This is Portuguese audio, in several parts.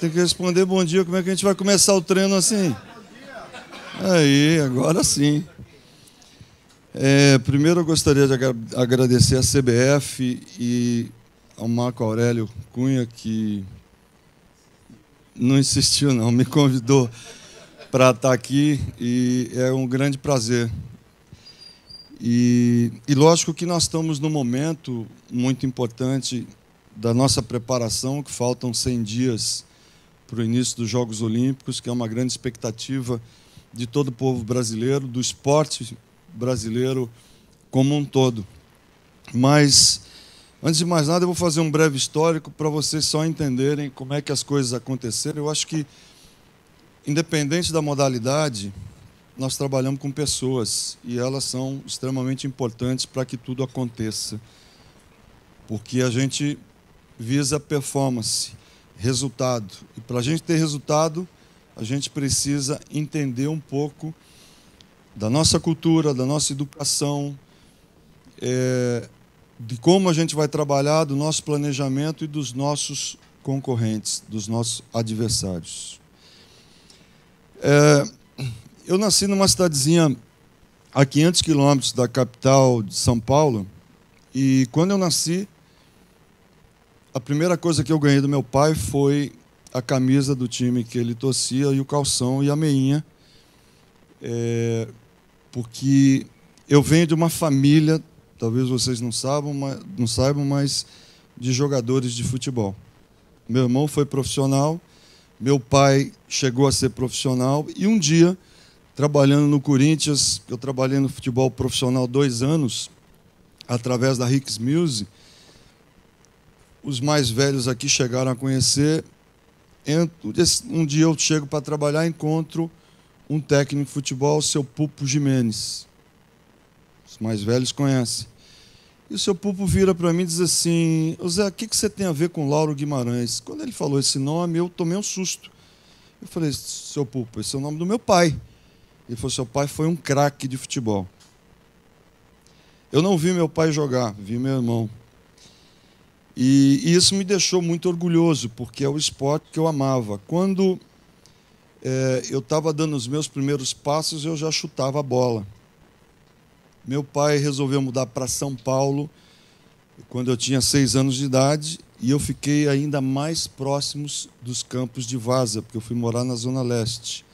Tem que responder bom dia. Como é que a gente vai começar o treino assim? Aí, agora sim. É, primeiro eu gostaria de agradecer a CBF e ao Marco Aurélio Cunha, que não insistiu, não, me convidou para estar aqui e é um grande prazer. E, e lógico que nós estamos num momento muito importante da nossa preparação, que faltam 100 dias para o início dos Jogos Olímpicos, que é uma grande expectativa de todo o povo brasileiro, do esporte brasileiro como um todo. Mas, antes de mais nada, eu vou fazer um breve histórico para vocês só entenderem como é que as coisas aconteceram. Eu acho que, independente da modalidade, nós trabalhamos com pessoas e elas são extremamente importantes para que tudo aconteça. Porque a gente visa performance, resultado. E para a gente ter resultado, a gente precisa entender um pouco da nossa cultura, da nossa educação, é, de como a gente vai trabalhar, do nosso planejamento e dos nossos concorrentes, dos nossos adversários. É, eu nasci numa cidadezinha a 500 quilômetros da capital de São Paulo, e quando eu nasci, a primeira coisa que eu ganhei do meu pai foi a camisa do time que ele torcia e o calção e a meinha, é, porque eu venho de uma família, talvez vocês não saibam, mas, não saibam, mas de jogadores de futebol. Meu irmão foi profissional, meu pai chegou a ser profissional e um dia, trabalhando no Corinthians, eu trabalhei no futebol profissional dois anos, através da Ricks Music, os mais velhos aqui chegaram a conhecer. Um dia eu chego para trabalhar encontro um técnico de futebol, o seu Pupo Jimenez. Os mais velhos conhecem. E o seu Pupo vira para mim e diz assim: Zé, o que, que você tem a ver com Lauro Guimarães? Quando ele falou esse nome, eu tomei um susto. Eu falei: Seu Pupo, esse é o nome do meu pai. Ele falou: Seu pai foi um craque de futebol. Eu não vi meu pai jogar, vi meu irmão. E, isso me deixou muito orgulhoso, porque é o esporte que eu amava. Quando é, eu estava dando os meus primeiros passos, eu já chutava a bola. Meu pai resolveu mudar para São Paulo quando eu tinha seis anos de idade e eu fiquei ainda mais próximos dos campos de Vaza, porque eu fui morar na Zona Leste.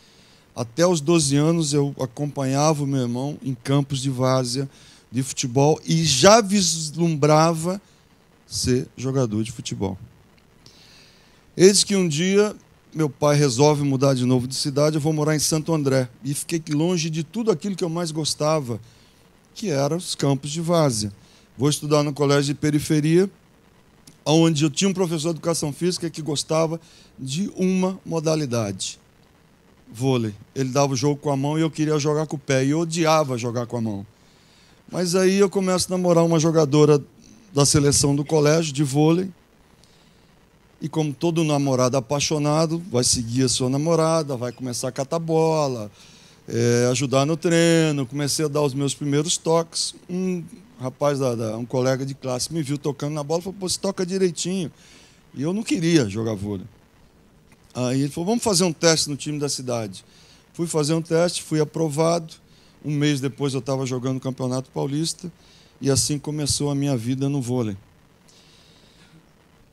Até os 12 anos eu acompanhava o meu irmão em campos de várzea de futebol e já vislumbrava ser jogador de futebol. Eis que um dia meu pai resolve mudar de novo de cidade, eu vou morar em Santo André. E fiquei longe de tudo aquilo que eu mais gostava, que eram os campos de várzea. Vou estudar no colégio de periferia, onde eu tinha um professor de educação física que gostava de uma modalidade, vôlei. Ele dava o jogo com a mão e eu queria jogar com o pé, e eu odiava jogar com a mão. Mas aí eu começo a namorar uma jogadora da seleção do colégio de vôlei. E como todo namorado apaixonado, vai seguir a sua namorada, vai começar a catar bola, é, ajudar no treino. Comecei a dar os meus primeiros toques. Um rapaz, da, da, um colega de classe, me viu tocando na bola e falou: Pô, você toca direitinho. E eu não queria jogar vôlei. Aí ele falou: Vamos fazer um teste no time da cidade. Fui fazer um teste, fui aprovado. Um mês depois eu estava jogando o Campeonato Paulista. E assim começou a minha vida no vôlei.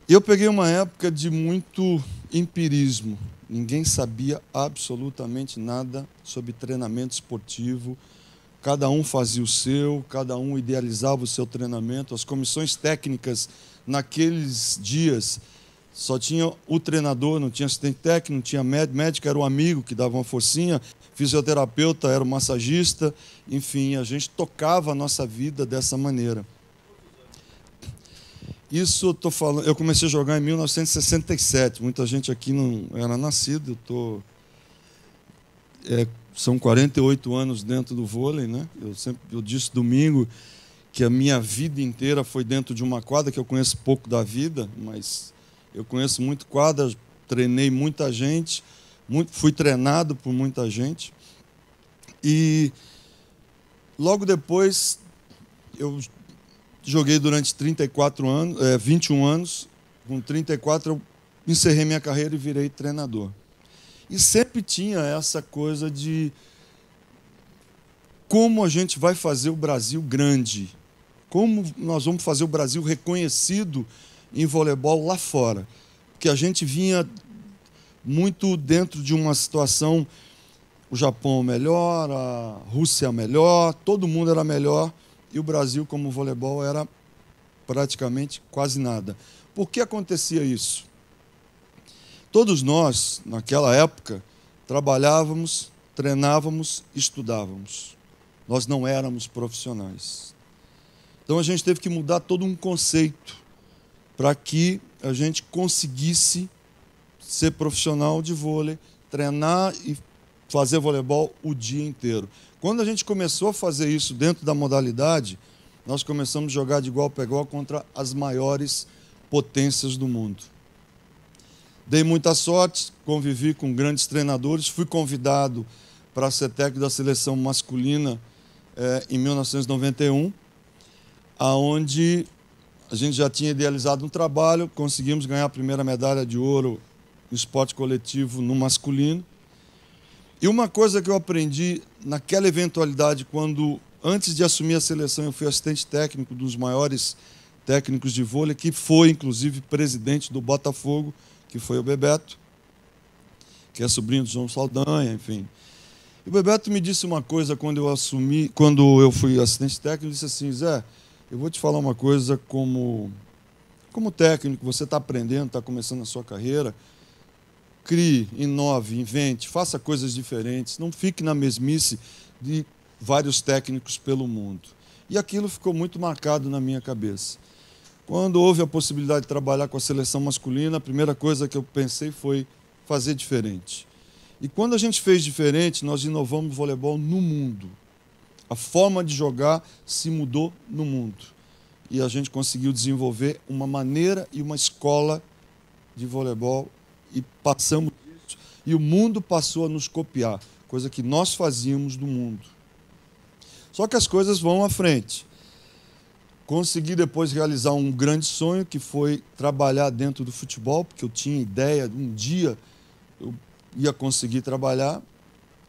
Eu peguei uma época de muito empirismo. Ninguém sabia absolutamente nada sobre treinamento esportivo. Cada um fazia o seu, cada um idealizava o seu treinamento. As comissões técnicas, naqueles dias, só tinha o treinador, não tinha assistente técnico, não tinha médico. Médico era o amigo que dava uma forcinha, fisioterapeuta era o massagista, enfim, a gente tocava a nossa vida dessa maneira. Isso eu tô falando, eu comecei a jogar em 1967. Muita gente aqui não era nascido, eu tô é, são 48 anos dentro do vôlei, né? Eu sempre eu disse domingo que a minha vida inteira foi dentro de uma quadra que eu conheço pouco da vida, mas eu conheço muito quadra, treinei muita gente, muito, fui treinado por muita gente. E logo depois eu joguei durante 34 anos, é, 21 anos. Com 34 eu encerrei minha carreira e virei treinador. E sempre tinha essa coisa de como a gente vai fazer o Brasil grande, como nós vamos fazer o Brasil reconhecido em voleibol lá fora. Porque a gente vinha muito dentro de uma situação o Japão melhor, a Rússia melhor, todo mundo era melhor e o Brasil como voleibol era praticamente quase nada. Por que acontecia isso? Todos nós, naquela época, trabalhávamos, treinávamos, estudávamos. Nós não éramos profissionais. Então a gente teve que mudar todo um conceito para que a gente conseguisse ser profissional de vôlei, treinar e fazer voleibol o dia inteiro. Quando a gente começou a fazer isso dentro da modalidade, nós começamos a jogar de igual para igual contra as maiores potências do mundo. Dei muita sorte, convivi com grandes treinadores, fui convidado para ser técnico da seleção masculina eh, em 1991, aonde a gente já tinha idealizado um trabalho, conseguimos ganhar a primeira medalha de ouro no esporte coletivo no masculino. E uma coisa que eu aprendi naquela eventualidade, quando antes de assumir a seleção, eu fui assistente técnico dos maiores técnicos de vôlei, que foi inclusive presidente do Botafogo, que foi o Bebeto, que é sobrinho do João Saldanha, enfim. E o Bebeto me disse uma coisa quando eu assumi, quando eu fui assistente técnico, disse assim, Zé, eu vou te falar uma coisa como como técnico, você está aprendendo, está começando a sua carreira, crie, inove, invente, faça coisas diferentes, não fique na mesmice de vários técnicos pelo mundo. E aquilo ficou muito marcado na minha cabeça. Quando houve a possibilidade de trabalhar com a seleção masculina, a primeira coisa que eu pensei foi fazer diferente. E quando a gente fez diferente, nós inovamos o voleibol no mundo. A forma de jogar se mudou no mundo. E a gente conseguiu desenvolver uma maneira e uma escola de voleibol e passamos isso. E o mundo passou a nos copiar, coisa que nós fazíamos do mundo. Só que as coisas vão à frente. Consegui depois realizar um grande sonho, que foi trabalhar dentro do futebol, porque eu tinha ideia, um dia eu ia conseguir trabalhar,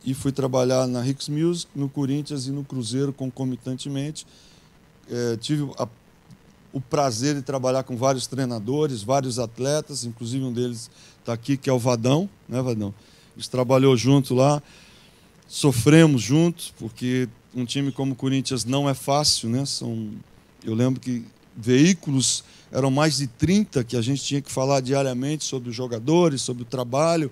e fui trabalhar na Ricks Music, no Corinthians e no Cruzeiro concomitantemente. É, tive a, o prazer de trabalhar com vários treinadores, vários atletas, inclusive um deles está aqui, que é o Vadão, né, Vadão? A gente trabalhou junto lá, sofremos juntos, porque um time como o Corinthians não é fácil, né? São, eu lembro que veículos eram mais de 30 que a gente tinha que falar diariamente sobre os jogadores, sobre o trabalho.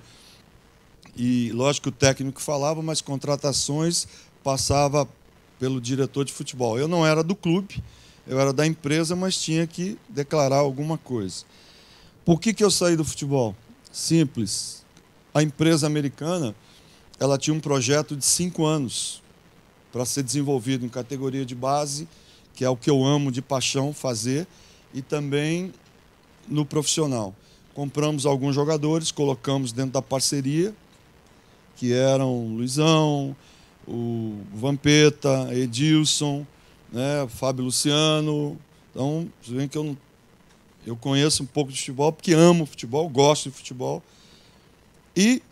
E lógico o técnico falava, mas contratações passava pelo diretor de futebol. Eu não era do clube, eu era da empresa, mas tinha que declarar alguma coisa. Por que, que eu saí do futebol? Simples. A empresa americana ela tinha um projeto de cinco anos para ser desenvolvido em categoria de base, que é o que eu amo de paixão fazer, e também no profissional. Compramos alguns jogadores, colocamos dentro da parceria, que eram Luizão, o Vampeta, Edilson, né, Fábio Luciano. Então, vocês veem que eu, eu conheço um pouco de futebol, porque amo futebol, gosto de futebol. E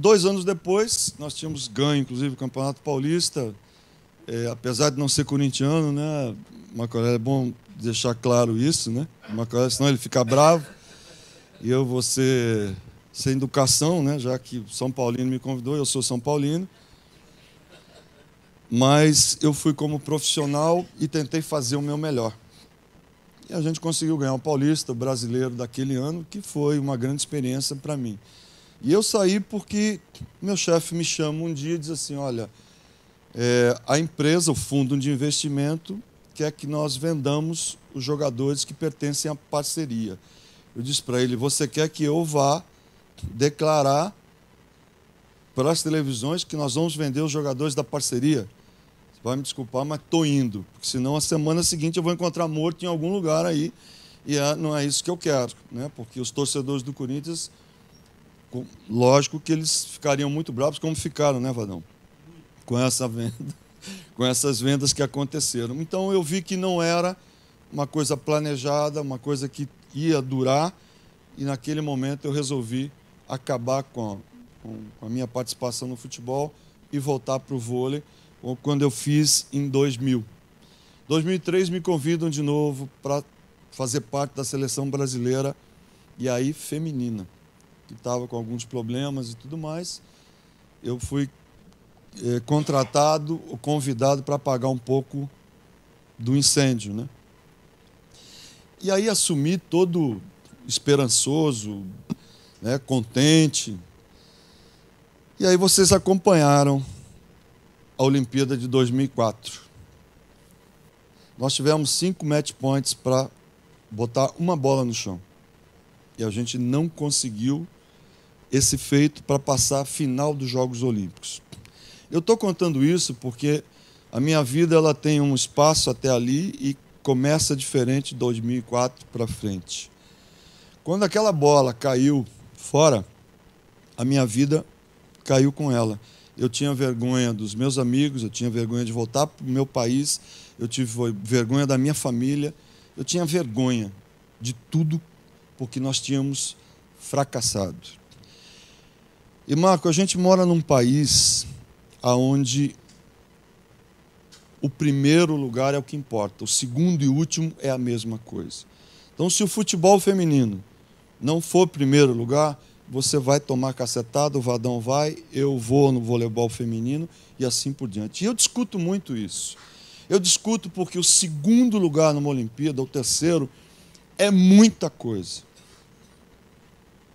Dois anos depois, nós tínhamos ganho, inclusive, o Campeonato Paulista. É, apesar de não ser corintiano, né? Macoré é bom deixar claro isso, né? Macoré, senão ele fica bravo. E eu vou ser sem educação, né? Já que São Paulino me convidou, eu sou São Paulino. Mas eu fui como profissional e tentei fazer o meu melhor. E a gente conseguiu ganhar o Paulista, o brasileiro daquele ano, que foi uma grande experiência para mim. E eu saí porque meu chefe me chama um dia e diz assim: olha, é, a empresa, o fundo de investimento, quer que nós vendamos os jogadores que pertencem à parceria. Eu disse para ele: você quer que eu vá declarar para as televisões que nós vamos vender os jogadores da parceria? Você vai me desculpar, mas estou indo, porque senão a semana seguinte eu vou encontrar morto em algum lugar aí. E é, não é isso que eu quero, né? porque os torcedores do Corinthians lógico que eles ficariam muito bravos, como ficaram, né, Vadão? Com essa venda, com essas vendas que aconteceram. Então eu vi que não era uma coisa planejada, uma coisa que ia durar e naquele momento eu resolvi acabar com a, com a minha participação no futebol e voltar para o vôlei, quando eu fiz em 2000. 2003 me convidam de novo para fazer parte da seleção brasileira e aí feminina, que estava com alguns problemas e tudo mais. Eu fui é, contratado, convidado para apagar um pouco do incêndio, né? E aí assumi todo esperançoso, né, contente. E aí vocês acompanharam a Olimpíada de 2004. Nós tivemos cinco match points para botar uma bola no chão. E a gente não conseguiu esse feito para passar a final dos Jogos Olímpicos. Eu estou contando isso porque a minha vida ela tem um espaço até ali e começa diferente de 2004 para frente. Quando aquela bola caiu fora, a minha vida caiu com ela. Eu tinha vergonha dos meus amigos, eu tinha vergonha de voltar para o meu país, eu tive vergonha da minha família, eu tinha vergonha de tudo porque nós tínhamos fracassado. E Marco, a gente mora num país aonde o primeiro lugar é o que importa, o segundo e último é a mesma coisa. Então, se o futebol feminino não for primeiro lugar, você vai tomar cacetada, o Vadão vai, eu vou no voleibol feminino e assim por diante. E eu discuto muito isso. Eu discuto porque o segundo lugar numa Olimpíada, o terceiro, é muita coisa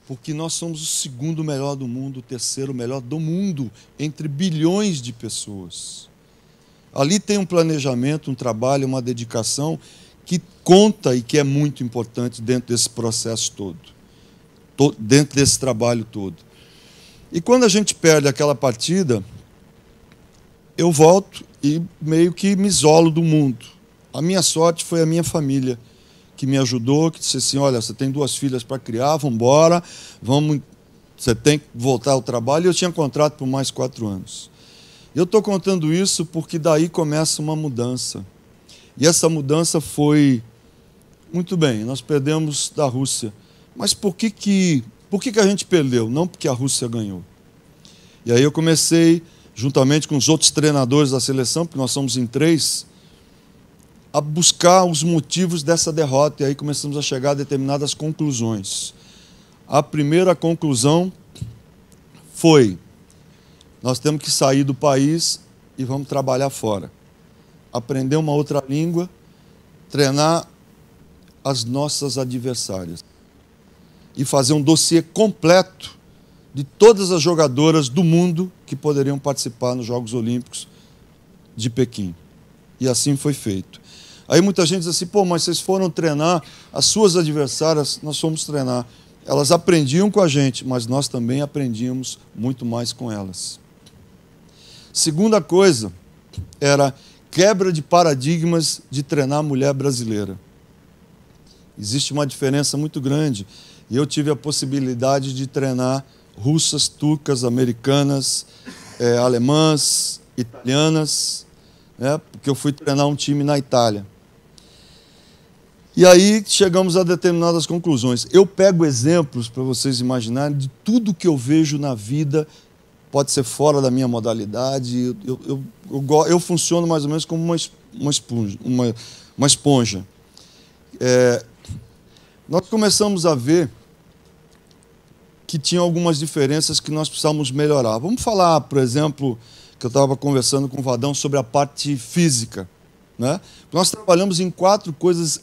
porque nós somos o segundo melhor do mundo, o terceiro melhor do mundo, entre bilhões de pessoas. Ali tem um planejamento, um trabalho, uma dedicação que conta e que é muito importante dentro desse processo todo, dentro desse trabalho todo. E quando a gente perde aquela partida, eu volto e meio que me isolo do mundo. A minha sorte foi a minha família que me ajudou, que disse assim: olha, você tem duas filhas para criar, vamos embora, vamos, você tem que voltar ao trabalho. E eu tinha contrato por mais quatro anos. Eu estou contando isso porque daí começa uma mudança. E essa mudança foi muito bem. Nós perdemos da Rússia, mas por que que por que, que a gente perdeu? Não porque a Rússia ganhou. E aí eu comecei, juntamente com os outros treinadores da seleção, porque nós somos em três, a buscar os motivos dessa derrota e aí começamos a chegar a determinadas conclusões. A primeira conclusão foi: nós temos que sair do país e vamos trabalhar fora. Aprender uma outra língua, treinar as nossas adversárias e fazer um dossiê completo de todas as jogadoras do mundo que poderiam participar nos Jogos Olímpicos de Pequim. E assim foi feito. Aí muita gente diz assim, pô, mas vocês foram treinar, as suas adversárias, nós fomos treinar. Elas aprendiam com a gente, mas nós também aprendíamos muito mais com elas. Segunda coisa era quebra de paradigmas de treinar mulher brasileira. Existe uma diferença muito grande. E eu tive a possibilidade de treinar russas, turcas, americanas, é, alemãs, italianas, né, porque eu fui treinar um time na Itália. E aí chegamos a determinadas conclusões. Eu pego exemplos para vocês imaginarem de tudo que eu vejo na vida, pode ser fora da minha modalidade. Eu, eu, eu, eu funciono mais ou menos como uma, uma esponja. Uma, uma esponja. É, nós começamos a ver que tinha algumas diferenças que nós precisávamos melhorar. Vamos falar, por exemplo, que eu estava conversando com o Vadão sobre a parte física. Né? Nós trabalhamos em quatro coisas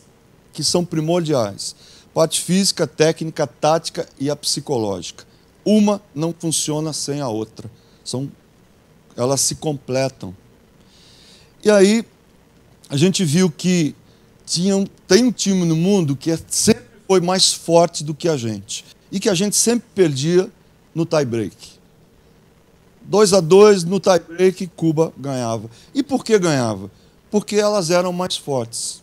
que são primordiais: parte física, técnica, tática e a psicológica. Uma não funciona sem a outra. São, elas se completam. E aí a gente viu que tinha, tem um time no mundo que é, sempre foi mais forte do que a gente e que a gente sempre perdia no tie break. 2 a 2 no tie break, Cuba ganhava. E por que ganhava? Porque elas eram mais fortes.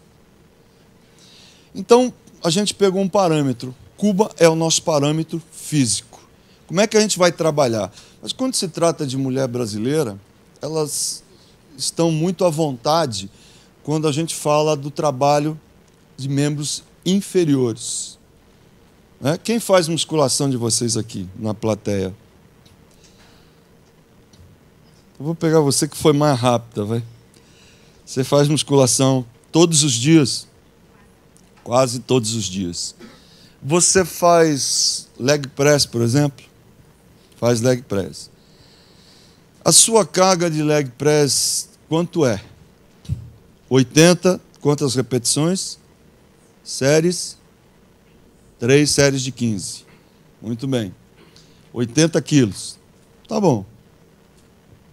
Então, a gente pegou um parâmetro. Cuba é o nosso parâmetro físico. Como é que a gente vai trabalhar? Mas quando se trata de mulher brasileira, elas estão muito à vontade quando a gente fala do trabalho de membros inferiores. Né? Quem faz musculação de vocês aqui na plateia? Eu vou pegar você que foi mais rápida, vai. Você faz musculação todos os dias? Quase todos os dias. Você faz leg press, por exemplo? Faz leg press. A sua carga de leg press, quanto é? 80, quantas repetições? Séries? Três séries de 15. Muito bem. 80 quilos. Tá bom.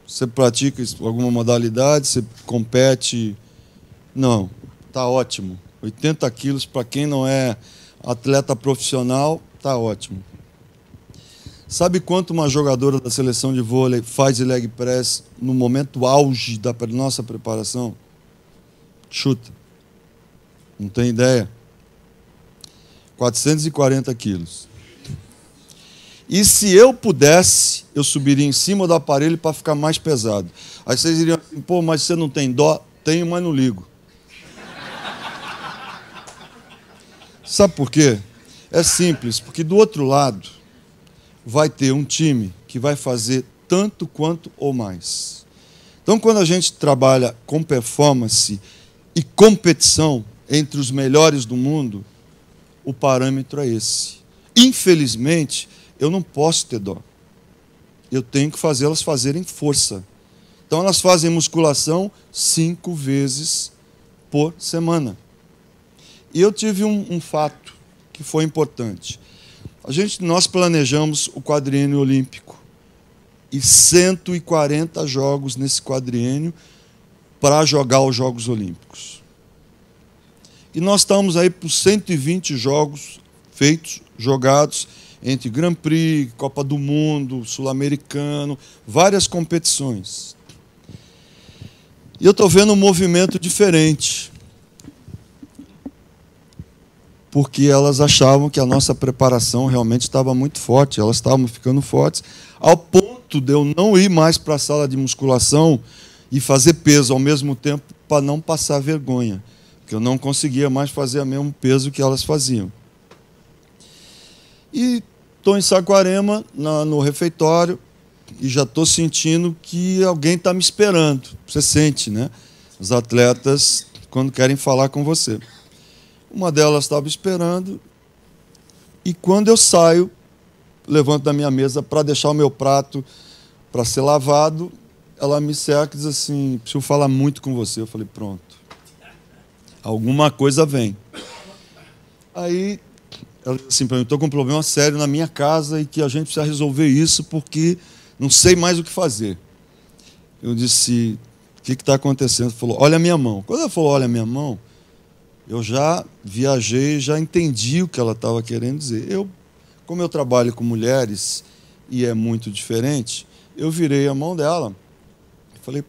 Você pratica alguma modalidade? Você compete? Não. Tá ótimo. 80 quilos para quem não é atleta profissional, tá ótimo. Sabe quanto uma jogadora da seleção de vôlei faz de leg press no momento auge da nossa preparação? Chuta. Não tem ideia? 440 quilos. E se eu pudesse, eu subiria em cima do aparelho para ficar mais pesado. Aí vocês diriam assim, pô, mas você não tem dó? Tenho, mas não ligo. Sabe por quê? É simples, porque do outro lado vai ter um time que vai fazer tanto quanto ou mais. Então, quando a gente trabalha com performance e competição entre os melhores do mundo, o parâmetro é esse. Infelizmente, eu não posso ter dó. Eu tenho que fazê-las fazerem força. Então, elas fazem musculação cinco vezes por semana. E eu tive um, um fato que foi importante. A gente, nós planejamos o quadriênio olímpico e 140 jogos nesse quadriênio para jogar os Jogos Olímpicos. E nós estamos aí por 120 jogos feitos, jogados entre Grand Prix, Copa do Mundo, Sul-Americano, várias competições. E eu estou vendo um movimento diferente porque elas achavam que a nossa preparação realmente estava muito forte, elas estavam ficando fortes, ao ponto de eu não ir mais para a sala de musculação e fazer peso ao mesmo tempo para não passar vergonha, porque eu não conseguia mais fazer o mesmo peso que elas faziam. E estou em Saquarema, na, no refeitório, e já estou sentindo que alguém está me esperando. Você sente, né? Os atletas, quando querem falar com você. Uma delas estava esperando. E quando eu saio, levanto da minha mesa para deixar o meu prato para ser lavado, ela me cerca e diz assim: preciso falar muito com você. Eu falei: pronto. Alguma coisa vem. Aí ela disse assim para mim: estou com um problema sério na minha casa e que a gente precisa resolver isso porque não sei mais o que fazer. Eu disse: o que está acontecendo? Ela falou: olha a minha mão. Quando ela falou: olha a minha mão, eu já viajei, já entendi o que ela estava querendo dizer. Eu, como eu trabalho com mulheres e é muito diferente, eu virei a mão dela. Falei,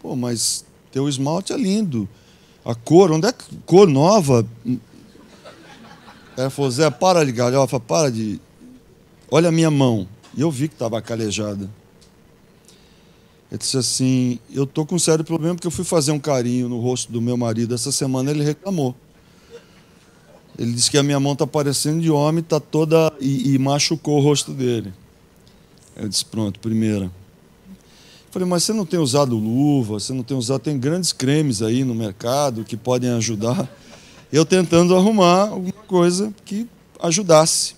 pô, mas teu esmalte é lindo. A cor, onde é que cor nova? Ela falou, Zé, para de galhofa, para de. Olha a minha mão. E eu vi que estava calejada. Ele disse assim: Eu estou com um sério problema porque eu fui fazer um carinho no rosto do meu marido essa semana ele reclamou. Ele disse que a minha mão está parecendo de homem, está toda. E, e, machucou o rosto dele. Eu disse: Pronto, primeira. Falei: Mas você não tem usado luva, você não tem usado. Tem grandes cremes aí no mercado que podem ajudar. Eu tentando arrumar alguma coisa que ajudasse.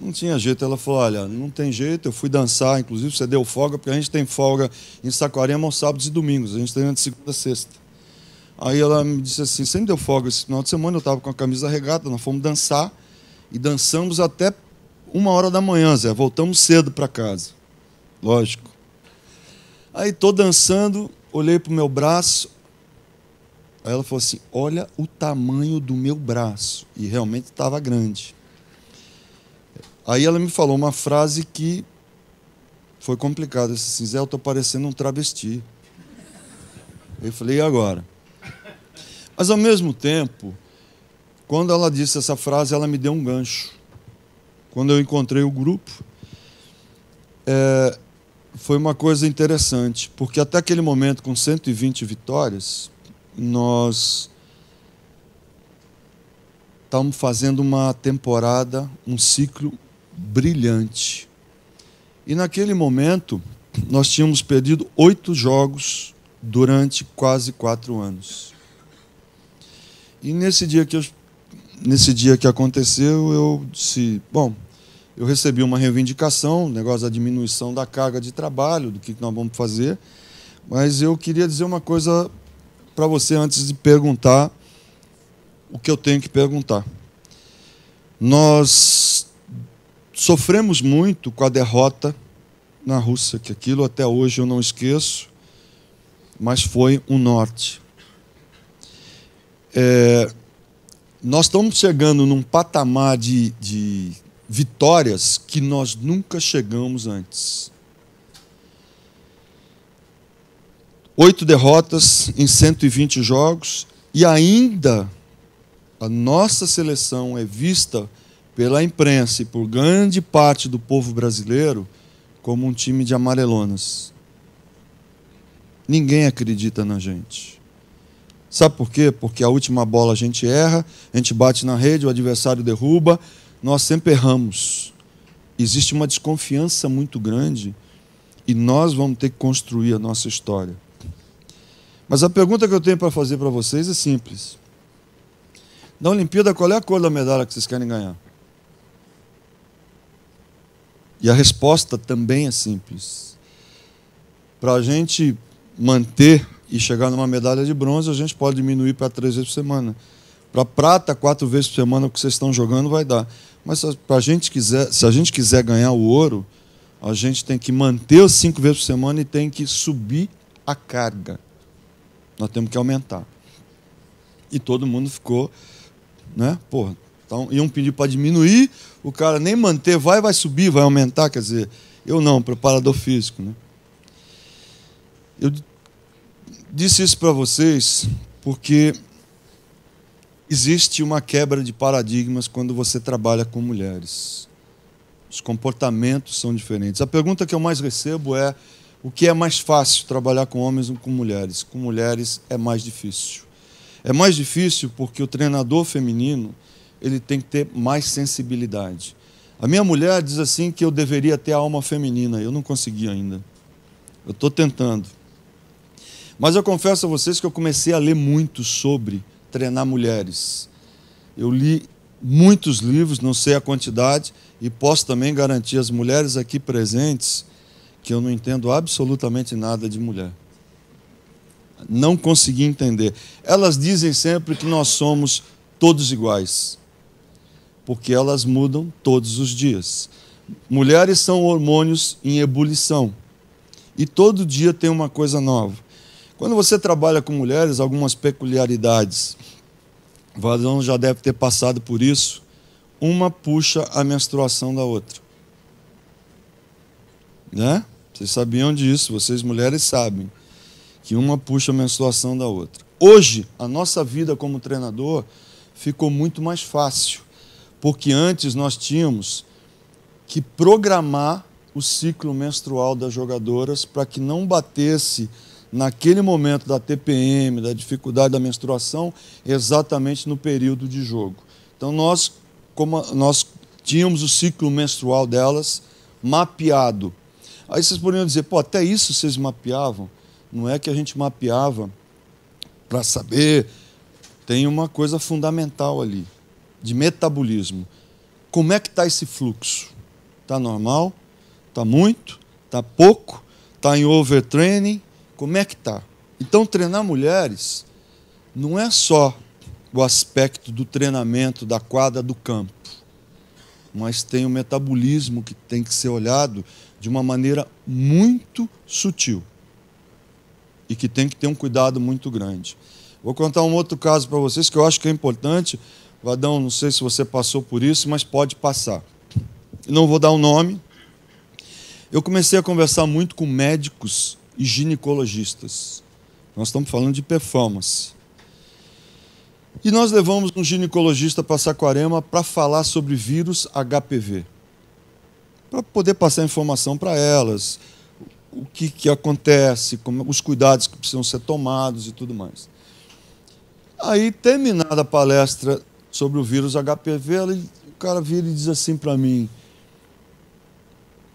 Não tinha jeito. Ela falou: Olha, não tem jeito. Eu fui dançar, inclusive você deu folga, porque a gente tem folga em Saquarema aos sábados e domingos. A gente tem de segunda a sexta. Aí ela me disse assim: Você me deu folga esse final de semana? Eu estava com a camisa regata, nós fomos dançar e dançamos até uma hora da manhã, Zé. Voltamos cedo para casa. Lógico. Aí estou dançando, olhei para o meu braço. Aí ela falou assim: Olha o tamanho do meu braço. E realmente estava grande. Aí ela me falou uma frase que foi complicada. Assim, Zé, eu estou parecendo um travesti. Eu falei, e agora? Mas ao mesmo tempo, quando ela disse essa frase, ela me deu um gancho. Quando eu encontrei o grupo, é, foi uma coisa interessante, porque até aquele momento, com 120 vitórias, nós estamos fazendo uma temporada, um ciclo brilhante. E naquele momento, nós tínhamos perdido oito jogos durante quase quatro anos. E nesse dia que, eu, nesse dia que aconteceu, eu disse: bom, eu recebi uma reivindicação, negócio da diminuição da carga de trabalho, do que nós vamos fazer, mas eu queria dizer uma coisa para você antes de perguntar o que eu tenho que perguntar. Nós sofremos muito com a derrota na Rússia, que aquilo até hoje eu não esqueço, mas foi um norte. É, nós estamos chegando num patamar de, de vitórias que nós nunca chegamos antes. Oito derrotas em 120 jogos e ainda a nossa seleção é vista pela imprensa e por grande parte do povo brasileiro como um time de amarelonas. Ninguém acredita na gente. Sabe por quê? Porque a última bola a gente erra, a gente bate na rede, o adversário derruba, nós sempre erramos. Existe uma desconfiança muito grande e nós vamos ter que construir a nossa história. Mas a pergunta que eu tenho para fazer para vocês é simples. Na Olimpíada, qual é a cor da medalha que vocês querem ganhar? E a resposta também é simples. Para a gente manter e chegar numa medalha de bronze, a gente pode diminuir para três vezes por semana. Para prata, quatro vezes por semana, o que vocês estão jogando vai dar. Mas a gente quiser, se a gente quiser ganhar o ouro, a gente tem que manter os cinco vezes por semana e tem que subir a carga. Nós temos que aumentar. E todo mundo ficou, né? Porra, então, iam pedir para diminuir, o cara nem manter, vai, vai subir, vai aumentar, quer dizer, eu não, preparador físico. Né? Eu disse isso para vocês porque existe uma quebra de paradigmas quando você trabalha com mulheres. Os comportamentos são diferentes. A pergunta que eu mais recebo é: o que é mais fácil trabalhar com homens ou com mulheres? Com mulheres é mais difícil. É mais difícil porque o treinador feminino ele tem que ter mais sensibilidade. A minha mulher diz assim que eu deveria ter alma feminina. Eu não consegui ainda. Eu estou tentando. Mas eu confesso a vocês que eu comecei a ler muito sobre treinar mulheres. Eu li muitos livros, não sei a quantidade, e posso também garantir às mulheres aqui presentes que eu não entendo absolutamente nada de mulher. Não consegui entender. Elas dizem sempre que nós somos todos iguais porque elas mudam todos os dias. Mulheres são hormônios em ebulição. E todo dia tem uma coisa nova. Quando você trabalha com mulheres, algumas peculiaridades. O Vadão já deve ter passado por isso. Uma puxa a menstruação da outra. Né? Vocês sabiam disso, vocês mulheres sabem que uma puxa a menstruação da outra. Hoje, a nossa vida como treinador ficou muito mais fácil porque antes nós tínhamos que programar o ciclo menstrual das jogadoras para que não batesse naquele momento da TPM, da dificuldade da menstruação, exatamente no período de jogo. Então nós, como nós tínhamos o ciclo menstrual delas mapeado. Aí vocês poderiam dizer, pô, até isso vocês mapeavam? Não é que a gente mapeava para saber, tem uma coisa fundamental ali de metabolismo. Como é que está esse fluxo? Está normal? Está muito? Está pouco? Está em overtraining? Como é que está? Então, treinar mulheres não é só o aspecto do treinamento da quadra do campo, mas tem o metabolismo que tem que ser olhado de uma maneira muito sutil e que tem que ter um cuidado muito grande. Vou contar um outro caso para vocês que eu acho que é importante, Vadão, não sei se você passou por isso, mas pode passar. Não vou dar o um nome. Eu comecei a conversar muito com médicos e ginecologistas. Nós estamos falando de performance. E nós levamos um ginecologista para Saquarema para falar sobre vírus HPV. Para poder passar informação para elas, o que, que acontece, como, os cuidados que precisam ser tomados e tudo mais. Aí, terminada a palestra sobre o vírus HPV. Ela, o cara vira e diz assim para mim: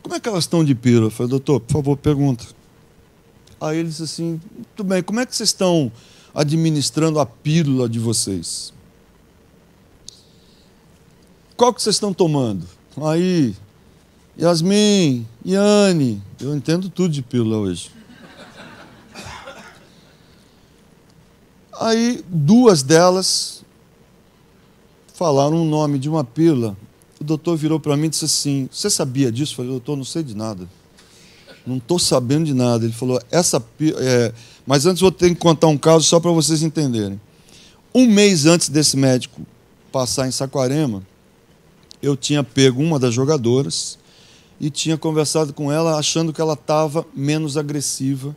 Como é que elas estão de pílula? Eu falei, doutor, por favor, pergunta. Aí ele disse assim: Muito bem, como é que vocês estão administrando a pílula de vocês? Qual que vocês estão tomando? Aí, Yasmin, Yane, eu entendo tudo de pílula hoje. Aí, duas delas falaram o nome de uma pílula. O doutor virou para mim e disse assim: Você sabia disso? Eu falei, doutor, não sei de nada. Não estou sabendo de nada. Ele falou: Essa. É... Mas antes vou ter que contar um caso só para vocês entenderem. Um mês antes desse médico passar em Saquarema, eu tinha pego uma das jogadoras e tinha conversado com ela achando que ela estava menos agressiva,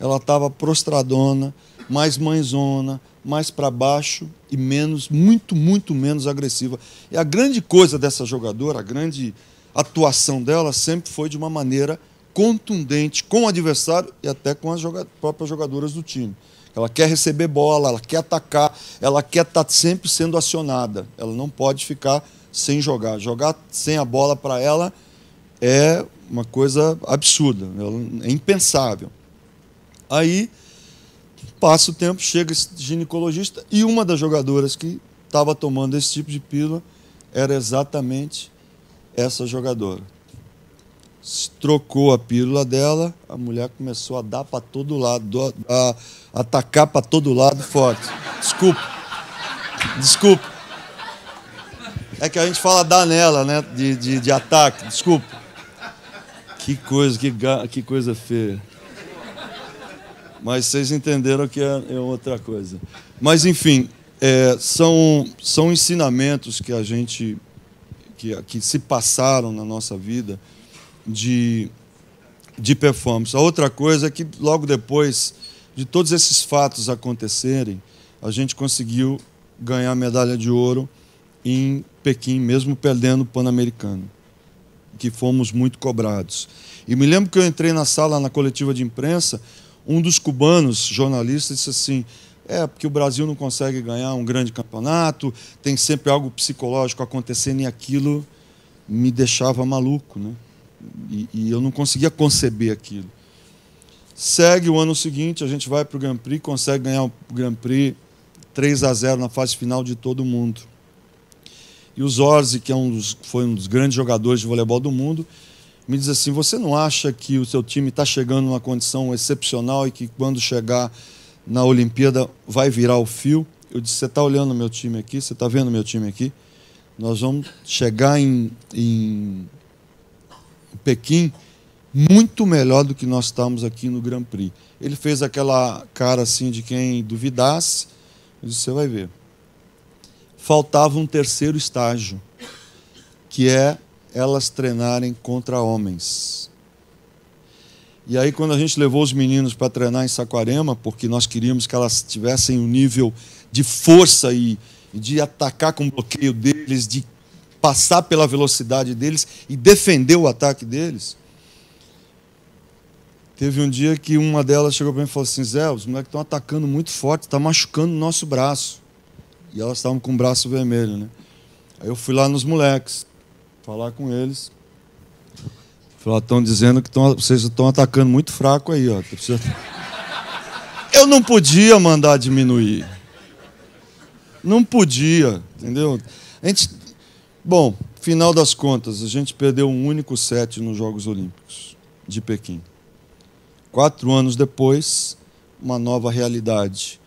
ela estava prostradona, mais mãezona, mais para baixo e menos, muito, muito menos agressiva. E a grande coisa dessa jogadora, a grande atuação dela sempre foi de uma maneira contundente com o adversário e até com as joga próprias jogadoras do time. Ela quer receber bola, ela quer atacar, ela quer estar tá sempre sendo acionada. Ela não pode ficar sem jogar. Jogar sem a bola para ela é uma coisa absurda, é impensável. Aí Passa o tempo, chega esse ginecologista e uma das jogadoras que estava tomando esse tipo de pílula era exatamente essa jogadora. Trocou a pílula dela, a mulher começou a dar para todo lado, a atacar para todo lado forte. Desculpa. Desculpa. É que a gente fala dar nela, né? De, de, de ataque. Desculpa. Que coisa, que, que coisa feia. Mas vocês entenderam que é, é outra coisa. Mas, enfim, é, são, são ensinamentos que a gente. Que, que se passaram na nossa vida de, de performance. A outra coisa é que, logo depois de todos esses fatos acontecerem, a gente conseguiu ganhar a medalha de ouro em Pequim, mesmo perdendo o Pan-Americano, que fomos muito cobrados. E me lembro que eu entrei na sala, na coletiva de imprensa, um dos cubanos, jornalistas, disse assim: é, porque o Brasil não consegue ganhar um grande campeonato, tem sempre algo psicológico acontecendo e aquilo me deixava maluco, né? E, e eu não conseguia conceber aquilo. Segue o ano seguinte, a gente vai para o Grand Prix, consegue ganhar o Grand Prix 3 a 0 na fase final de todo mundo. E o Zorzi, que é um dos, foi um dos grandes jogadores de voleibol do mundo, me diz assim: você não acha que o seu time está chegando numa condição excepcional e que quando chegar na Olimpíada vai virar o fio? Eu disse: você está olhando o meu time aqui? Você está vendo o meu time aqui? Nós vamos chegar em, em Pequim muito melhor do que nós estamos aqui no Grand Prix. Ele fez aquela cara assim de quem duvidasse. Disse: você vai ver. Faltava um terceiro estágio, que é elas treinarem contra homens. E aí, quando a gente levou os meninos para treinar em Saquarema, porque nós queríamos que elas tivessem um nível de força e, de atacar com o bloqueio deles, de passar pela velocidade deles e defender o ataque deles. Teve um dia que uma delas chegou para mim e falou assim: Zé, os moleques estão atacando muito forte, está machucando o nosso braço. E elas estavam com o braço vermelho, né? Aí eu fui lá nos moleques falar com eles. Falar, estão dizendo que tão, vocês estão atacando muito fraco aí, ó. Eu não podia mandar diminuir. Não podia, entendeu? A gente, bom, final das contas, a gente perdeu um único set nos Jogos Olímpicos de Pequim. Quatro anos depois, uma nova realidade.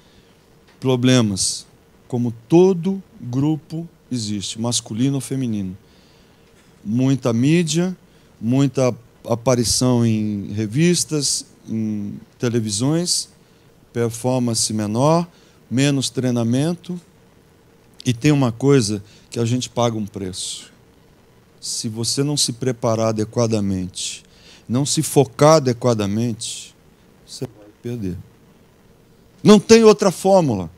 Problemas, como todo grupo existe, masculino ou feminino muita mídia, muita aparição em revistas, em televisões, performance menor, menos treinamento. E tem uma coisa que a gente paga um preço. Se você não se preparar adequadamente, não se focar adequadamente, você vai perder. Não tem outra fórmula.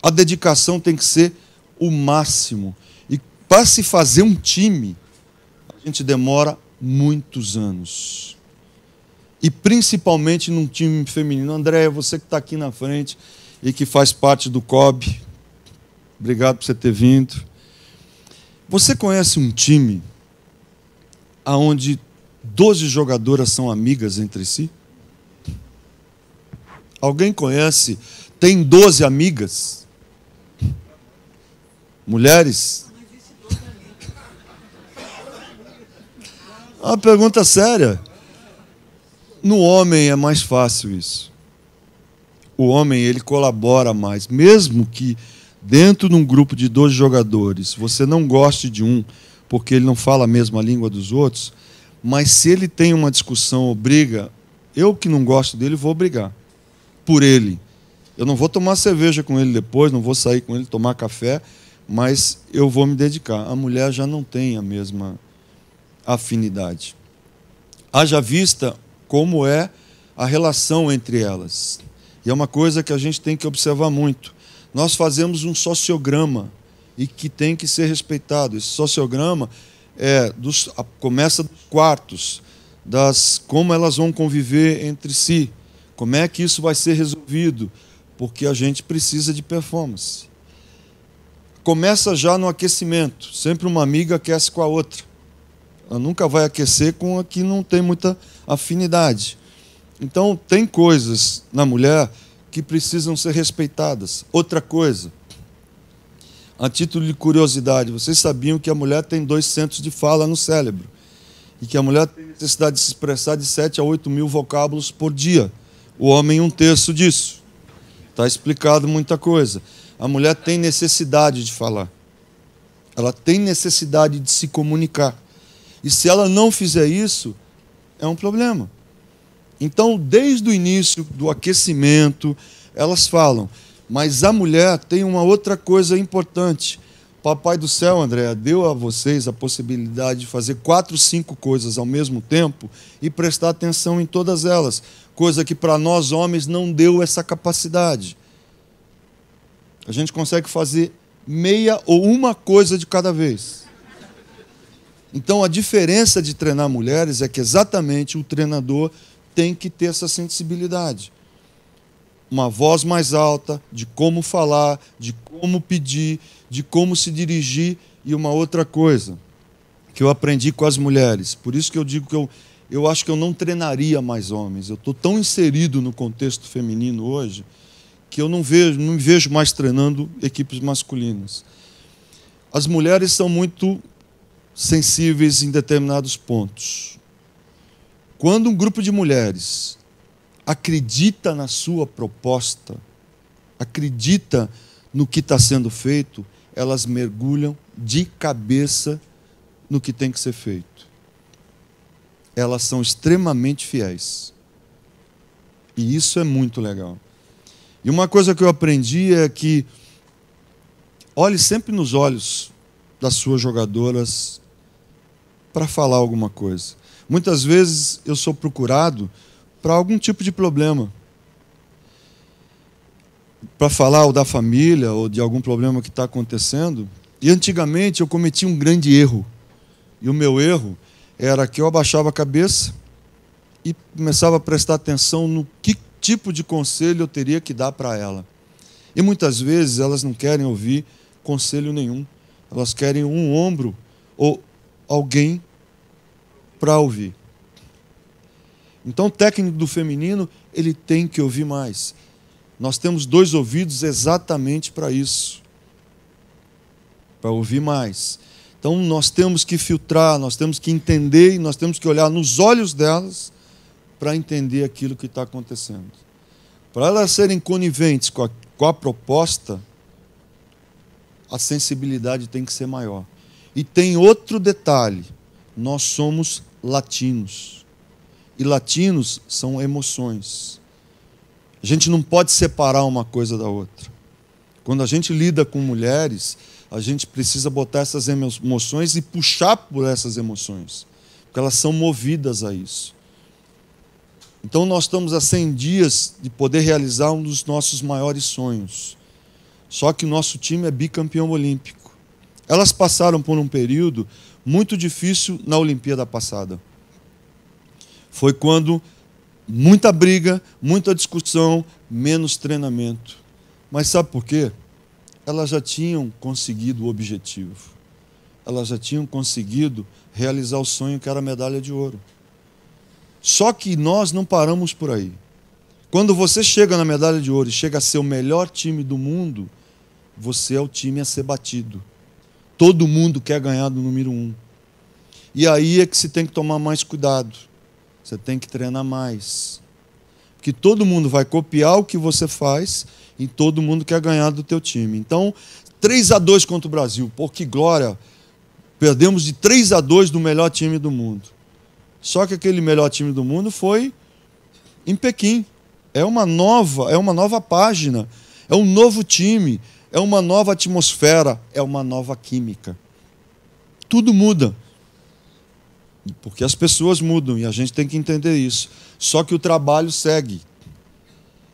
A dedicação tem que ser o máximo para se fazer um time, a gente demora muitos anos. E principalmente num time feminino. André, você que está aqui na frente e que faz parte do COB, Obrigado por você ter vindo. Você conhece um time aonde 12 jogadoras são amigas entre si? Alguém conhece? Tem 12 amigas? Mulheres? Uma pergunta séria. No homem é mais fácil isso. O homem ele colabora mais, mesmo que dentro de um grupo de dois jogadores você não goste de um porque ele não fala a mesma língua dos outros, mas se ele tem uma discussão ou briga, eu que não gosto dele vou brigar por ele. Eu não vou tomar cerveja com ele depois, não vou sair com ele tomar café, mas eu vou me dedicar. A mulher já não tem a mesma afinidade. Haja vista como é a relação entre elas. E é uma coisa que a gente tem que observar muito. Nós fazemos um sociograma e que tem que ser respeitado. Esse sociograma é dos, começa dos quartos, das como elas vão conviver entre si, como é que isso vai ser resolvido, porque a gente precisa de performance. Começa já no aquecimento. Sempre uma amiga aquece com a outra. Ela nunca vai aquecer com a que não tem muita afinidade. Então, tem coisas na mulher que precisam ser respeitadas. Outra coisa, a título de curiosidade, vocês sabiam que a mulher tem dois centros de fala no cérebro e que a mulher tem necessidade de se expressar de 7 a 8 mil vocábulos por dia. O homem, um terço disso. Está explicado muita coisa. A mulher tem necessidade de falar. Ela tem necessidade de se comunicar. E se ela não fizer isso, é um problema. Então, desde o início do aquecimento, elas falam. Mas a mulher tem uma outra coisa importante. Papai do céu, André, deu a vocês a possibilidade de fazer quatro, cinco coisas ao mesmo tempo e prestar atenção em todas elas, coisa que para nós homens não deu essa capacidade. A gente consegue fazer meia ou uma coisa de cada vez. Então a diferença de treinar mulheres é que exatamente o treinador tem que ter essa sensibilidade. Uma voz mais alta, de como falar, de como pedir, de como se dirigir e uma outra coisa que eu aprendi com as mulheres. Por isso que eu digo que eu, eu acho que eu não treinaria mais homens. Eu estou tão inserido no contexto feminino hoje que eu não vejo, não me vejo mais treinando equipes masculinas. As mulheres são muito sensíveis em determinados pontos. Quando um grupo de mulheres acredita na sua proposta, acredita no que está sendo feito, elas mergulham de cabeça no que tem que ser feito. Elas são extremamente fiéis. E isso é muito legal. E uma coisa que eu aprendi é que olhe sempre nos olhos das suas jogadoras para falar alguma coisa. Muitas vezes eu sou procurado para algum tipo de problema. Para falar ou da família ou de algum problema que está acontecendo. E antigamente eu cometi um grande erro. E o meu erro era que eu abaixava a cabeça e começava a prestar atenção no que tipo de conselho eu teria que dar para ela. E muitas vezes elas não querem ouvir conselho nenhum. Elas querem um ombro ou alguém para ouvir. Então, o técnico do feminino, ele tem que ouvir mais. Nós temos dois ouvidos exatamente para isso para ouvir mais. Então, nós temos que filtrar, nós temos que entender e nós temos que olhar nos olhos delas para entender aquilo que está acontecendo. Para elas serem coniventes com a, com a proposta, a sensibilidade tem que ser maior. E tem outro detalhe: nós somos latinos. E latinos são emoções. A gente não pode separar uma coisa da outra. Quando a gente lida com mulheres, a gente precisa botar essas emoções e puxar por essas emoções, porque elas são movidas a isso. Então, nós estamos a 100 dias de poder realizar um dos nossos maiores sonhos. Só que o nosso time é bicampeão olímpico. Elas passaram por um período muito difícil na Olimpíada passada. Foi quando muita briga, muita discussão, menos treinamento. Mas sabe por quê? elas já tinham conseguido o objetivo. Elas já tinham conseguido realizar o sonho que era a medalha de ouro. Só que nós não paramos por aí. Quando você chega na medalha de ouro e chega a ser o melhor time do mundo, você é o time a ser batido. Todo mundo quer ganhar do número um. E aí é que se tem que tomar mais cuidado. Você tem que treinar mais. Porque todo mundo vai copiar o que você faz e todo mundo quer ganhar do teu time. Então, 3 a 2 contra o Brasil. Pô, que glória! Perdemos de 3 a 2 do melhor time do mundo. Só que aquele melhor time do mundo foi em Pequim. É uma nova, é uma nova página, é um novo time, é uma nova atmosfera, é uma nova química. Tudo muda. Porque as pessoas mudam e a gente tem que entender isso. Só que o trabalho segue.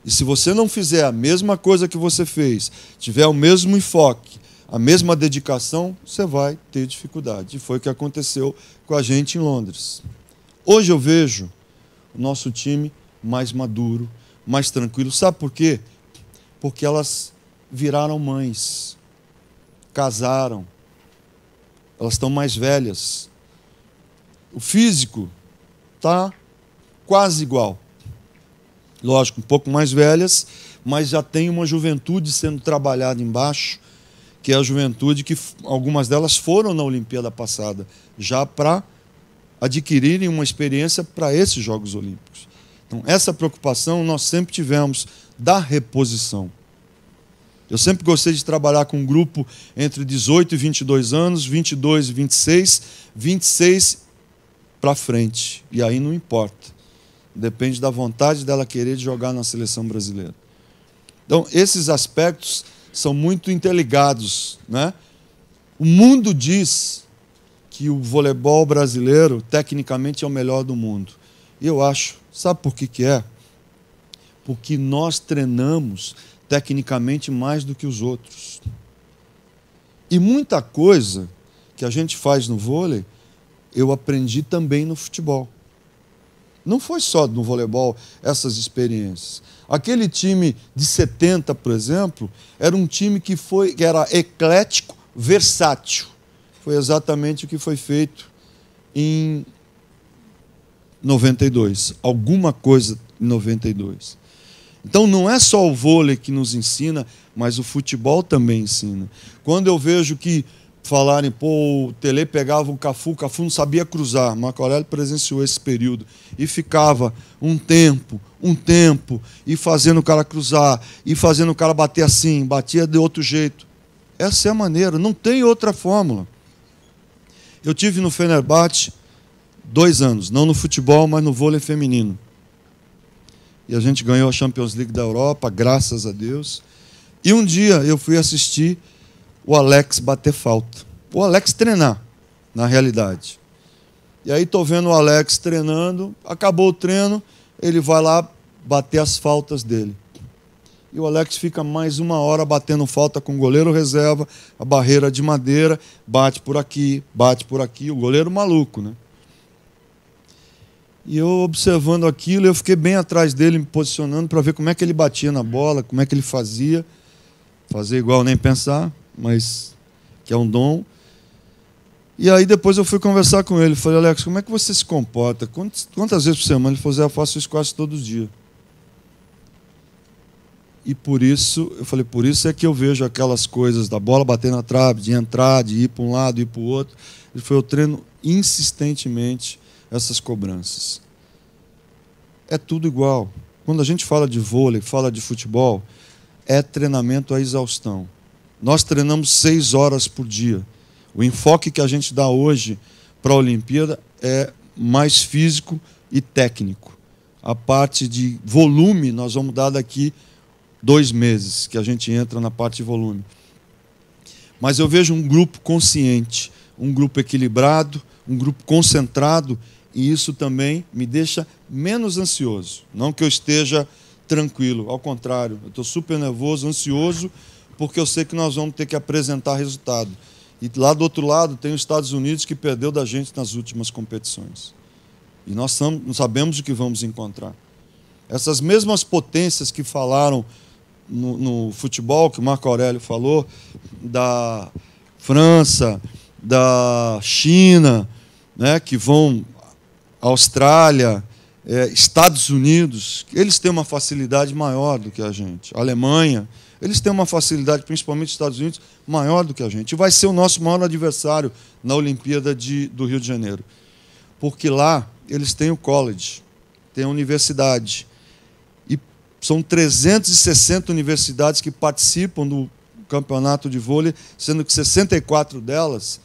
E se você não fizer a mesma coisa que você fez, tiver o mesmo enfoque, a mesma dedicação, você vai ter dificuldade. E foi o que aconteceu com a gente em Londres. Hoje eu vejo o nosso time mais maduro, mais tranquilo. Sabe por quê? Porque elas viraram mães, casaram, elas estão mais velhas. O físico está quase igual. Lógico, um pouco mais velhas, mas já tem uma juventude sendo trabalhada embaixo, que é a juventude que algumas delas foram na Olimpíada passada, já para adquirirem uma experiência para esses Jogos Olímpicos. Então, essa preocupação nós sempre tivemos da reposição. Eu sempre gostei de trabalhar com um grupo entre 18 e 22 anos, 22 e 26, 26 para frente. E aí não importa. Depende da vontade dela querer jogar na seleção brasileira. Então, esses aspectos são muito interligados. Né? O mundo diz que o voleibol brasileiro, tecnicamente, é o melhor do mundo. E eu acho, sabe por que, que é? Porque nós treinamos tecnicamente mais do que os outros. E muita coisa que a gente faz no vôlei, eu aprendi também no futebol. Não foi só no voleibol essas experiências. Aquele time de 70, por exemplo, era um time que foi que era eclético, versátil. Foi exatamente o que foi feito em 92. Alguma coisa em 92. Então não é só o vôlei que nos ensina, mas o futebol também ensina. Quando eu vejo que falarem, pô, o Tele pegava o Cafu, o Cafu não sabia cruzar. Marco Aurélio presenciou esse período e ficava um tempo, um tempo, e fazendo o cara cruzar, e fazendo o cara bater assim, batia de outro jeito. Essa é a maneira, não tem outra fórmula. Eu tive no Fenerbahçe dois anos, não no futebol, mas no vôlei feminino. E a gente ganhou a Champions League da Europa, graças a Deus. E um dia eu fui assistir o Alex bater falta. O Alex treinar, na realidade. E aí estou vendo o Alex treinando, acabou o treino, ele vai lá bater as faltas dele. E o Alex fica mais uma hora batendo falta com o goleiro reserva, a barreira de madeira, bate por aqui, bate por aqui, o goleiro maluco, né? E eu observando aquilo, eu fiquei bem atrás dele, me posicionando para ver como é que ele batia na bola, como é que ele fazia. Fazer igual nem pensar, mas que é um dom. E aí depois eu fui conversar com ele, falei, Alex, como é que você se comporta? Quantas, quantas vezes por semana? Ele falou, eu faço isso quase todos os dias. E por isso, eu falei, por isso é que eu vejo aquelas coisas da bola bater na trave, de entrar, de ir para um lado, ir para o outro. Ele foi, eu treino insistentemente essas cobranças. É tudo igual. Quando a gente fala de vôlei, fala de futebol, é treinamento à exaustão. Nós treinamos seis horas por dia. O enfoque que a gente dá hoje para a Olimpíada é mais físico e técnico. A parte de volume nós vamos dar daqui dois meses que a gente entra na parte de volume. Mas eu vejo um grupo consciente, um grupo equilibrado, um grupo concentrado, e isso também me deixa menos ansioso. Não que eu esteja tranquilo, ao contrário, eu estou super nervoso, ansioso, porque eu sei que nós vamos ter que apresentar resultado. E lá do outro lado tem os Estados Unidos que perdeu da gente nas últimas competições. E nós sabemos o que vamos encontrar. Essas mesmas potências que falaram no, no futebol, que o Marco Aurélio falou, da França, da China, né, que vão Austrália, é, Estados Unidos, eles têm uma facilidade maior do que a gente. A Alemanha, eles têm uma facilidade, principalmente os Estados Unidos, maior do que a gente. E vai ser o nosso maior adversário na Olimpíada de, do Rio de Janeiro. Porque lá eles têm o college, têm a universidade. E são 360 universidades que participam do campeonato de vôlei, sendo que 64 delas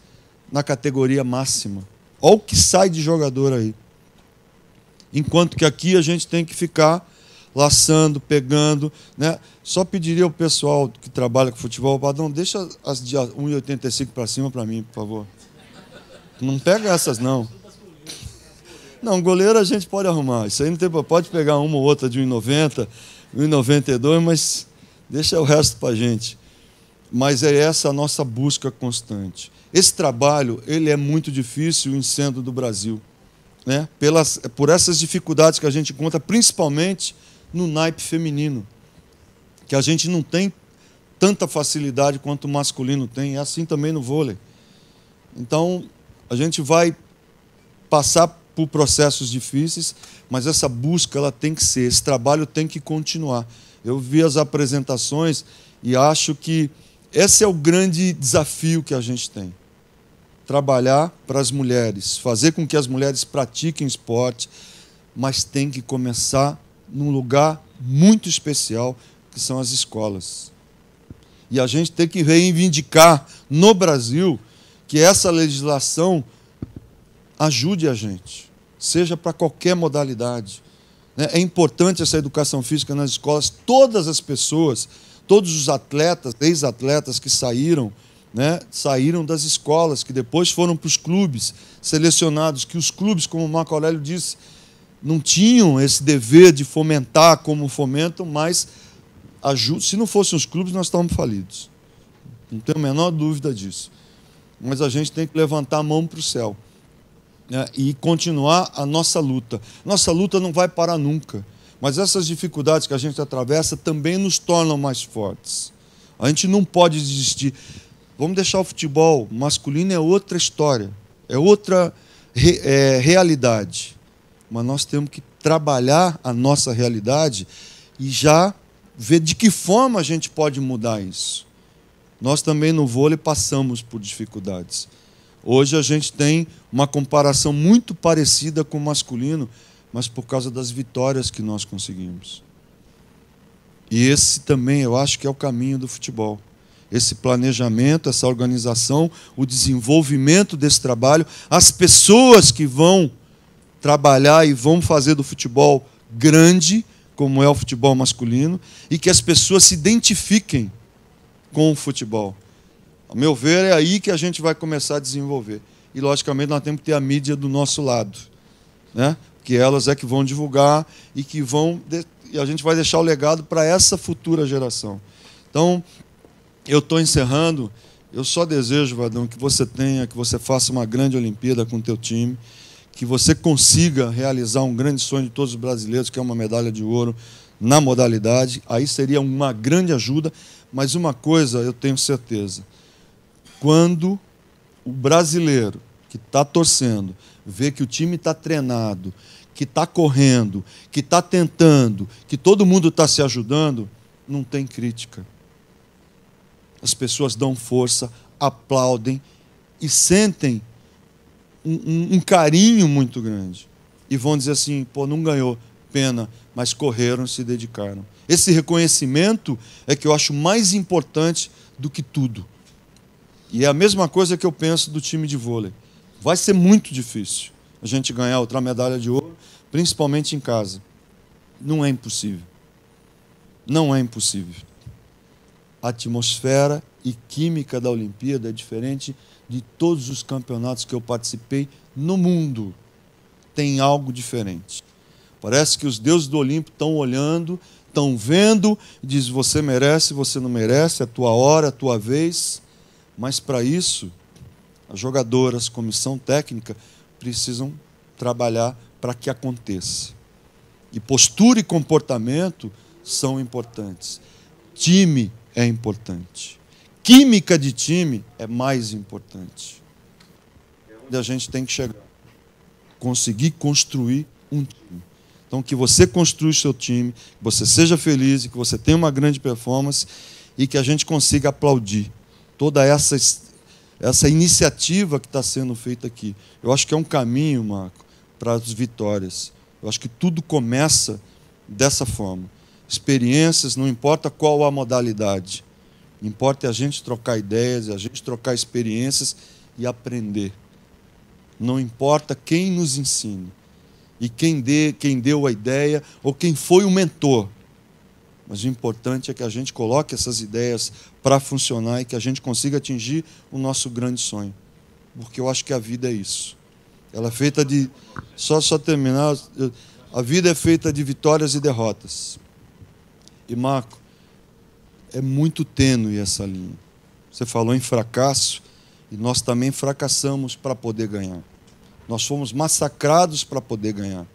na categoria máxima. Olha o que sai de jogador aí. Enquanto que aqui a gente tem que ficar laçando, pegando. Né? Só pediria ao pessoal que trabalha com futebol, Padrão, deixa as de 1,85 para cima para mim, por favor. Não pega essas, não. Não, goleiro a gente pode arrumar. Isso aí não tem Pode pegar uma ou outra de 1,90, 1,92, mas deixa o resto para a gente. Mas é essa a nossa busca constante. Esse trabalho ele é muito difícil em sendo do Brasil. Né? Pelas, por essas dificuldades que a gente encontra, principalmente no naipe feminino, que a gente não tem tanta facilidade quanto o masculino tem, é assim também no vôlei. Então, a gente vai passar por processos difíceis, mas essa busca ela tem que ser, esse trabalho tem que continuar. Eu vi as apresentações e acho que esse é o grande desafio que a gente tem. Trabalhar para as mulheres, fazer com que as mulheres pratiquem esporte, mas tem que começar num lugar muito especial, que são as escolas. E a gente tem que reivindicar no Brasil que essa legislação ajude a gente, seja para qualquer modalidade. Né? É importante essa educação física nas escolas. Todas as pessoas, todos os atletas, ex-atletas que saíram, né, saíram das escolas, que depois foram para os clubes selecionados, que os clubes, como o Marco Aurélio disse, não tinham esse dever de fomentar como fomentam, mas se não fossem os clubes, nós estávamos falidos. Não tenho a menor dúvida disso. Mas a gente tem que levantar a mão para o céu né, e continuar a nossa luta. Nossa luta não vai parar nunca. Mas essas dificuldades que a gente atravessa também nos tornam mais fortes. A gente não pode desistir. Vamos deixar o futebol masculino é outra história, é outra re, é, realidade mas nós temos que trabalhar a nossa realidade e já ver de que forma a gente pode mudar isso. Nós também no vôlei passamos por dificuldades. Hoje a gente tem uma comparação muito parecida com o masculino, mas por causa das vitórias que nós conseguimos. E esse também eu acho que é o caminho do futebol. Esse planejamento, essa organização, o desenvolvimento desse trabalho, as pessoas que vão trabalhar e vão fazer do futebol grande, como é o futebol masculino, e que as pessoas se identifiquem com o futebol. Ao meu ver, é aí que a gente vai começar a desenvolver. E, logicamente, nós temos que ter a mídia do nosso lado, né? que elas é que vão divulgar e que vão. E a gente vai deixar o legado para essa futura geração. Então, eu estou encerrando. Eu só desejo, Vadão, que você tenha, que você faça uma grande Olimpíada com o teu time que você consiga realizar um grande sonho de todos os brasileiros, que é uma medalha de ouro na modalidade, aí seria uma grande ajuda, mas uma coisa eu tenho certeza: quando o brasileiro que está torcendo vê que o time está treinado, que está correndo, que está tentando, que todo mundo está se ajudando, não tem crítica. As pessoas dão força, aplaudem e sentem um, um, carinho muito grande. E vão dizer assim: pô, não ganhou, pena, mas correram, se dedicaram. Esse reconhecimento é que eu acho mais importante do que tudo. E é a mesma coisa que eu penso do time de vôlei. Vai ser muito difícil a gente ganhar outra medalha de ouro, principalmente em casa. Não é impossível. Não é impossível. Atmosfera e química da Olimpíada é diferente de todos os campeonatos que eu participei no mundo, tem algo diferente. Parece que os deuses do Olimpo estão olhando, estão vendo, diz: você merece, você não merece, é a tua hora, a tua vez. Mas para isso, as jogadoras, comissão técnica, precisam trabalhar para que aconteça. E postura e comportamento são importantes. time é importante. Química de time é mais importante. É onde a gente tem que chegar. Conseguir construir um time. Então, que você construa o seu time, que você seja feliz, que você tenha uma grande performance e que a gente consiga aplaudir toda essa, essa iniciativa que está sendo feita aqui. Eu acho que é um caminho, Marco, para as vitórias. Eu acho que tudo começa dessa forma. Experiências, não importa qual a modalidade. Importa a gente trocar ideias, a gente trocar experiências e aprender. Não importa quem nos ensine e quem, dê, quem deu a ideia ou quem foi o mentor. Mas o importante é que a gente coloque essas ideias para funcionar e que a gente consiga atingir o nosso grande sonho. Porque eu acho que a vida é isso. Ela é feita de. Só, só terminar. A vida é feita de vitórias e derrotas. E, Marco, é muito tênue essa linha. Você falou em fracasso, e nós também fracassamos para poder ganhar. Nós fomos massacrados para poder ganhar.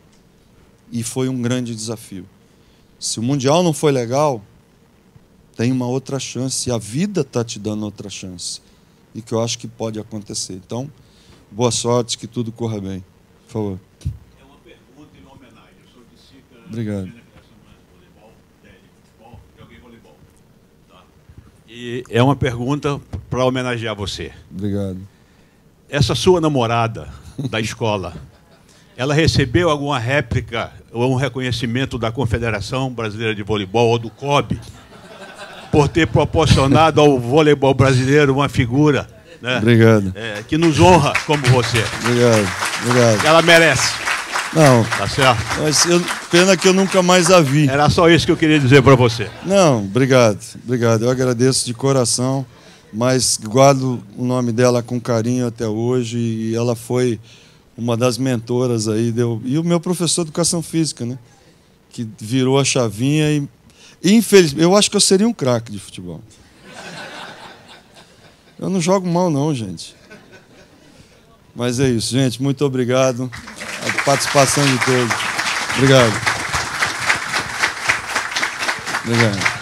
E foi um grande desafio. Se o Mundial não foi legal, tem uma outra chance. E a vida está te dando outra chance. E que eu acho que pode acontecer. Então, boa sorte, que tudo corra bem. Por favor. É uma pergunta em homenagem. Eu sou de Sica, Obrigado. E é uma pergunta para homenagear você. Obrigado. Essa sua namorada da escola, ela recebeu alguma réplica ou um reconhecimento da Confederação Brasileira de Voleibol ou do COB por ter proporcionado ao voleibol brasileiro uma figura né, Obrigado. é, que nos honra como você. Obrigado. Obrigado. Ela merece, Não, tá certo? mas eu, pena que eu nunca mais a vi. Era só isso que eu queria dizer para você. Não, obrigado, obrigado. Eu agradeço de coração, mas guardo o nome dela com carinho até hoje e ela foi uma das mentoras aí. Deu, e o meu professor de educação física, né? Que virou a chavinha e, infelizmente, eu acho que eu seria um craque de futebol. Eu não jogo mal, não, gente. Mas é isso, gente. Muito obrigado. A participação de todos. Obrigado. Obrigado.